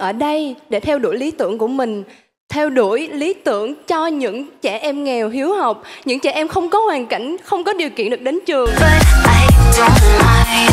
ở đây để theo đuổi lý tưởng của mình, theo đuổi lý tưởng cho những trẻ em nghèo hiếu học, những trẻ em không có hoàn cảnh, không có điều kiện được đến trường. But I don't mind